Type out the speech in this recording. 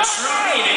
That's right.